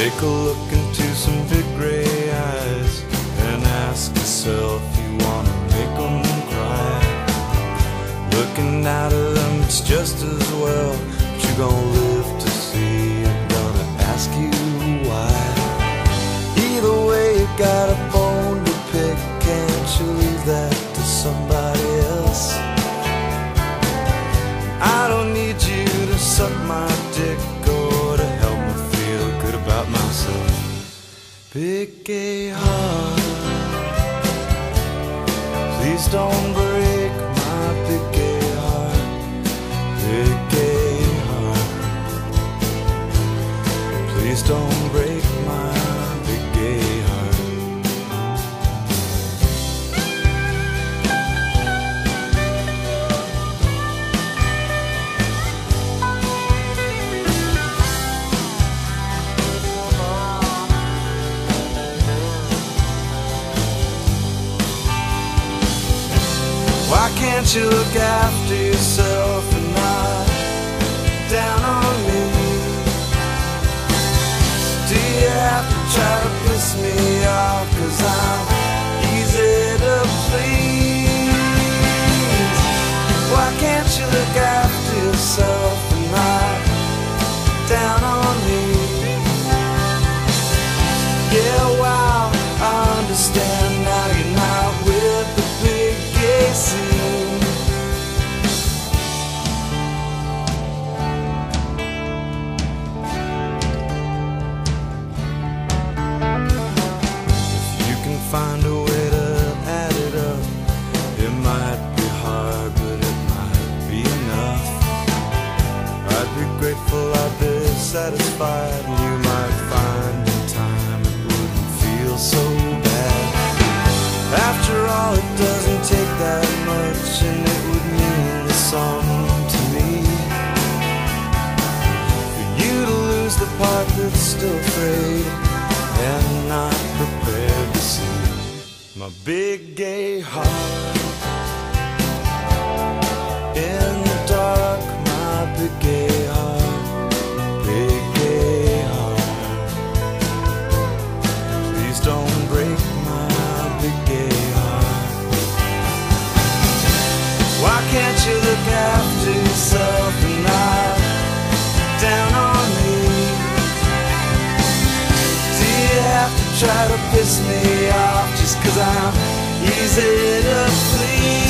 Take a look into some big gray eyes and ask yourself you wanna make them cry. Looking out of them, it's just as well, but you're gonna live to see. I'm gonna ask you why. Either way, you got a bone to pick, can't you leave that to somebody Big a heart, please don't break my pick a heart. Big gay heart, please don't break my Why can't you look after yourself and not down on me? Do you have to try to piss me off? Cause I'm easy to please. Why can't you look after yourself and not down on me? Yeah, wow, I understand find a way to add it up, it might be hard, but it might be enough. I'd be grateful, I'd be satisfied, big gay heart. Try to piss me off just cause I'm easy to please?